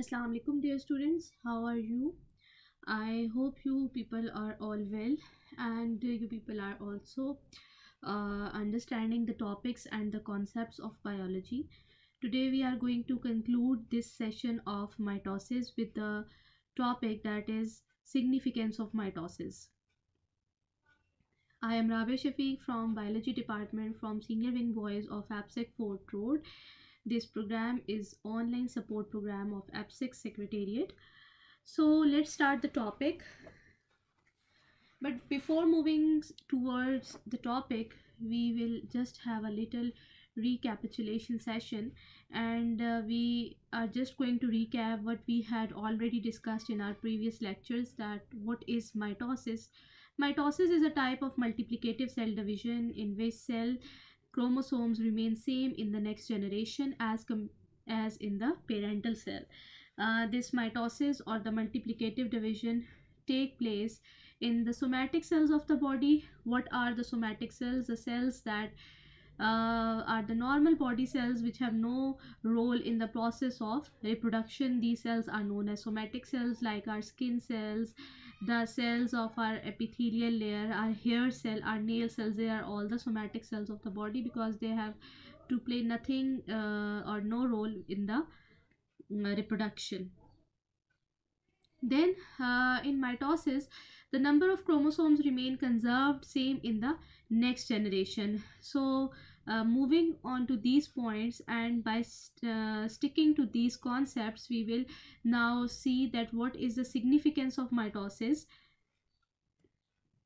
Assalamu alaikum dear students. How are you? I hope you people are all well and you people are also uh, understanding the topics and the concepts of biology. Today we are going to conclude this session of mitosis with the topic that is significance of mitosis. I am Rabia Shafique from biology department from senior wing boys of APSACS Fort Road this program is online support program of APSACS Secretariat. So let's start the topic. But before moving towards the topic, we will just have a little recapitulation session and uh, we are just going to recap what we had already discussed in our previous lectures that what is mitosis mitosis is a type of multiplicative cell division in which cell chromosomes remain same in the next generation as as in the parental cell. Uh, this mitosis or the multiplicative division take place in the somatic cells of the body. What are the somatic cells? The cells that uh, are the normal body cells which have no role in the process of reproduction. These cells are known as somatic cells like our skin cells, the cells of our epithelial layer our hair cell our nail cells they are all the somatic cells of the body because they have to play nothing uh, or no role in the uh, reproduction. Then uh, in mitosis the number of chromosomes remain conserved same in the next generation. So uh, moving on to these points and by st uh, sticking to these concepts we will now see that what is the significance of mitosis.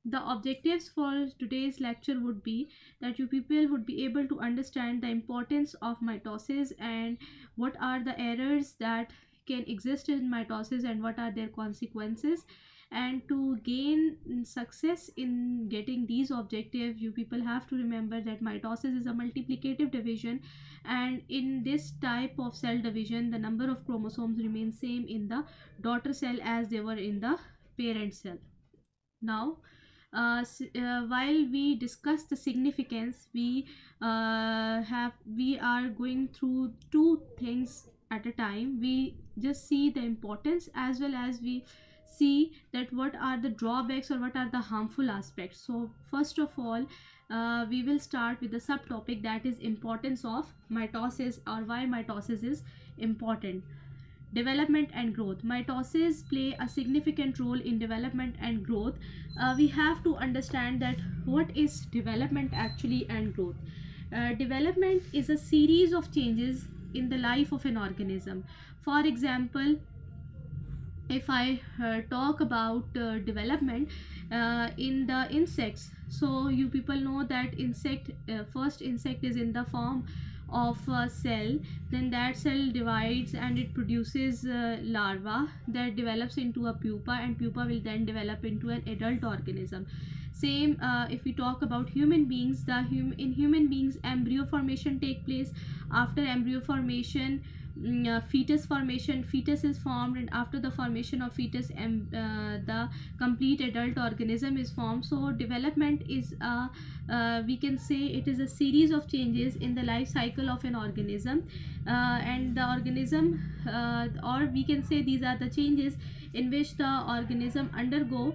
The objectives for today's lecture would be that you people would be able to understand the importance of mitosis and what are the errors that can exist in mitosis and what are their consequences. And to gain success in getting these objectives you people have to remember that mitosis is a multiplicative division. And in this type of cell division the number of chromosomes remain same in the daughter cell as they were in the parent cell. Now uh, uh, while we discuss the significance we uh, have we are going through two things at a time. We just see the importance as well as we see that what are the drawbacks or what are the harmful aspects. So first of all uh, we will start with the subtopic that is importance of mitosis or why mitosis is important. Development and growth. Mitosis play a significant role in development and growth. Uh, we have to understand that what is development actually and growth. Uh, development is a series of changes in the life of an organism. For example if I uh, talk about uh, development uh, in the insects. So you people know that insect uh, first insect is in the form of a cell. Then that cell divides and it produces uh, larva that develops into a pupa and pupa will then develop into an adult organism. Same uh, if we talk about human beings the hum in human beings embryo formation take place. After embryo formation uh, fetus formation fetus is formed and after the formation of fetus and uh, the complete adult organism is formed. So development is a uh, we can say it is a series of changes in the life cycle of an organism. Uh, and the organism uh, or we can say these are the changes in which the organism undergo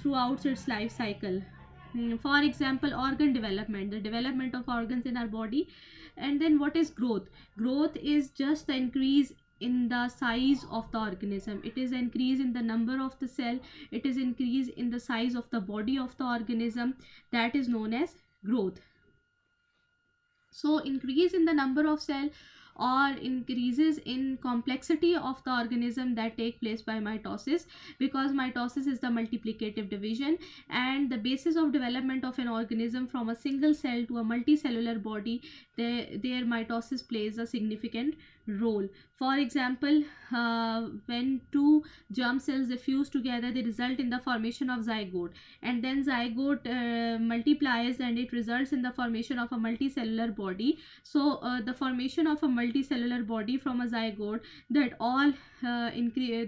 throughout its life cycle. mm, Mm, for example organ development the development of organs in our body. And then what is growth? Growth is just the increase in the size of the organism. It is increase in the number of the cell. It is increase in the size of the body of the organism. That is known as growth. So increase in the number of cell or increases in complexity of the organism that take place by mitosis because mitosis is the multiplicative division and the basis of development of an organism from a single cell to a multicellular body their, their mitosis plays a significant role. For example uh, when two germ cells fuse together they result in the formation of zygote. And then zygote uh, multiplies and it results in the formation of a multicellular body. So uh, the formation of a multicellular body from a zygote that all uh,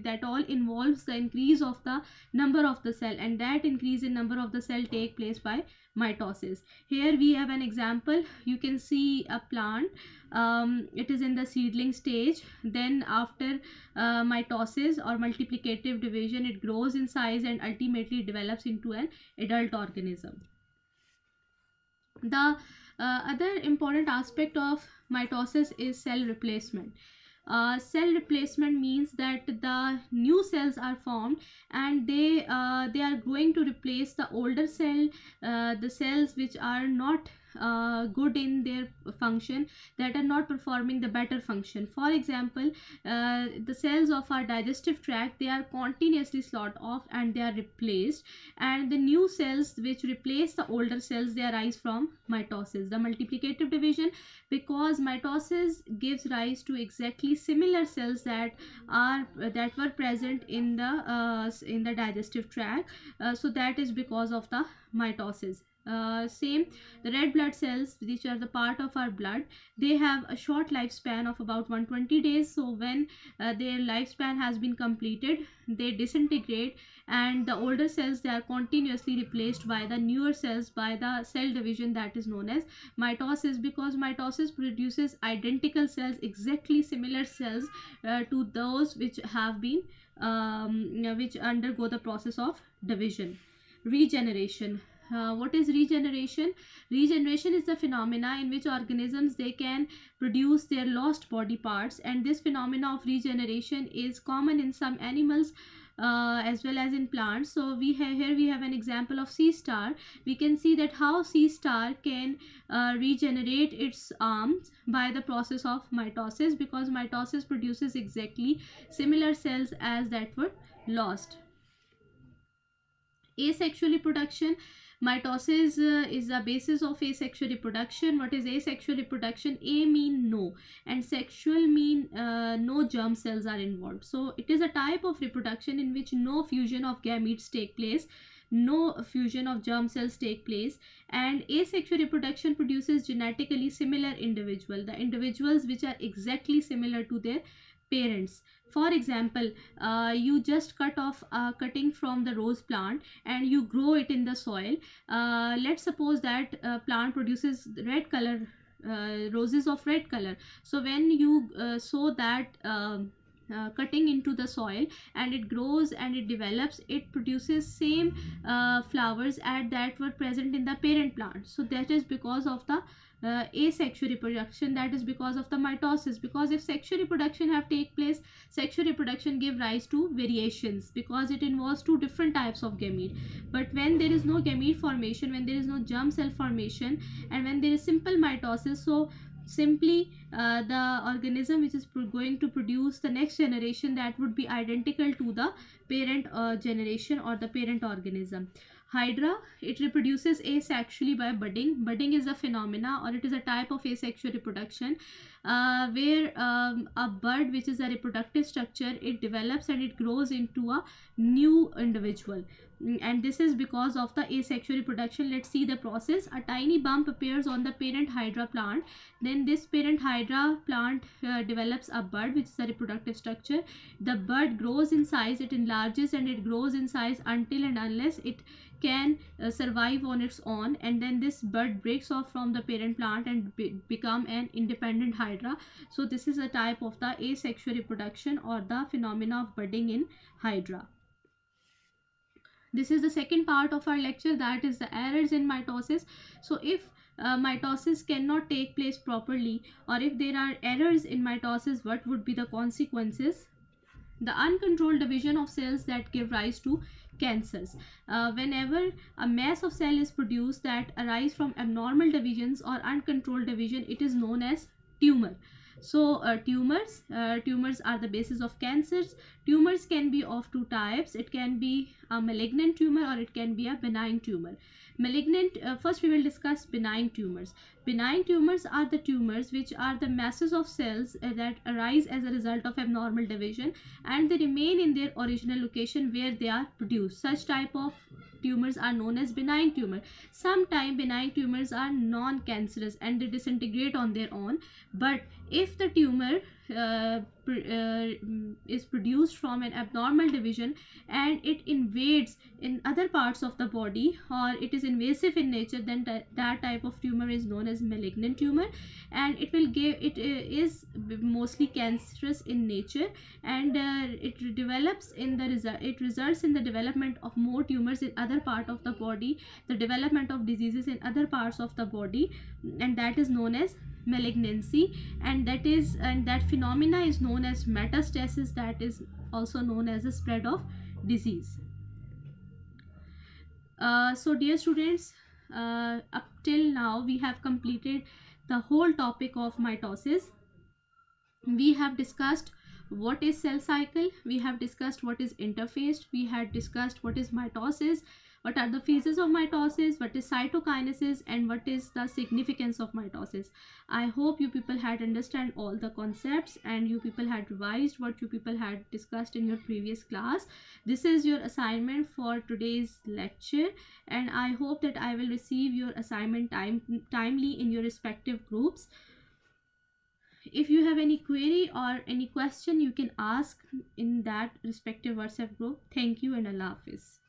that all involves the increase of the number of the cell and that increase in number of the cell take place by mitosis. Here we have an example. You can see a plant um, it is in the seedling stage. Then after uh, mitosis or multiplicative division it grows in size and ultimately develops into an adult organism. The uh, other important aspect of mitosis is cell replacement uh, cell replacement means that the new cells are formed and they uh, they are going to replace the older cell uh, the cells which are not uh, good in their function that are not performing the better function. For example uh, the cells of our digestive tract they are continuously slaughtered off and they are replaced. And the new cells which replace the older cells they arise from mitosis. The multiplicative division because mitosis gives rise to exactly similar cells that are that were present in the uh, in the digestive tract. Uh, so that is because of the mitosis uh, same the red blood cells which are the part of our blood they have a short lifespan of about 120 days. So when uh, their lifespan has been completed they disintegrate and the older cells they are continuously replaced by the newer cells by the cell division that is known as mitosis because mitosis produces identical cells exactly similar cells uh, to those which have been um, which undergo the process of division regeneration uh, what is regeneration? Regeneration is the phenomena in which organisms they can produce their lost body parts and this phenomena of regeneration is common in some animals uh, as well as in plants. So we have here we have an example of sea star. We can see that how sea star can uh, regenerate its arms by the process of mitosis because mitosis produces exactly similar cells as that were lost. Asexual reproduction mitosis uh, is the basis of asexual reproduction. What is asexual reproduction? A mean no and sexual mean uh, no germ cells are involved. So it is a type of reproduction in which no fusion of gametes take place no fusion of germ cells take place and asexual reproduction produces genetically similar individual. The individuals which are exactly similar to their parents. For example uh, you just cut off a cutting from the rose plant and you grow it in the soil. Uh, let's suppose that uh, plant produces red color uh, roses of red color. So when you uh, sow that um, uh, cutting into the soil and it grows and it develops it produces same uh, flowers at that were present in the parent plant. So that is because of the uh, asexual reproduction that is because of the mitosis. Because if sexual reproduction have take place sexual reproduction give rise to variations because it involves two different types of gamete but when there is no gamete formation when there is no germ cell formation and when there is simple mitosis so simply uh, the organism which is going to produce the next generation that would be identical to the parent uh, generation or the parent organism Hydra, it reproduces asexually by budding. Budding is a phenomena or it is a type of asexual reproduction uh, where um, a bud which is a reproductive structure, it develops and it grows into a new individual. Mm, and this is because of the asexual reproduction. Let's see the process. A tiny bump appears on the parent Hydra plant. Then this parent Hydra plant uh, develops a bud which is a reproductive structure. The bud grows in size, it enlarges and it grows in size until and unless it can uh, survive on its own and then this bud breaks off from the parent plant and be become an independent hydra so this is a type of the asexual reproduction or the phenomena of budding in hydra. This is the second part of our lecture that is the errors in mitosis. So if uh, mitosis cannot take place properly or if there are errors in mitosis what would be the consequences? The uncontrolled division of cells that give rise to cancers. Uh, whenever a mass of cell is produced that arise from abnormal divisions or uncontrolled division, it is known as tumor. So uh, tumors, uh, tumors are the basis of cancers. Tumors can be of two types. It can be a malignant tumor or it can be a benign tumor. Malignant, uh, first we will discuss benign tumors. Benign tumors are the tumors which are the masses of cells uh, that arise as a result of abnormal division and they remain in their original location where they are produced. Such type of tumors are known as benign tumor. Sometimes benign tumors are non-cancerous and they disintegrate on their own. But if the tumor uh, uh, is produced from an abnormal division and it invades in other parts of the body or it is invasive in nature then that, that type of tumor is known as malignant tumor. And it will give it uh, is mostly cancerous in nature and uh, it develops in the result it results in the development of more tumors in other part of the body the development of diseases in other parts of the body and that is known as malignancy and that is and that phenomena is known as metastasis that is also known as the spread of disease. Uh, so dear students uh, up till now we have completed the whole topic of mitosis. We have discussed what is cell cycle we have discussed what is interphase we had discussed what is mitosis what are the phases of mitosis? What is cytokinesis? And what is the significance of mitosis? I hope you people had understand all the concepts and you people had revised what you people had discussed in your previous class. This is your assignment for today's lecture and i hope that i will receive your assignment time timely in your respective groups. If you have any query or any question you can ask in that respective whatsapp group. Thank you and allah hafiz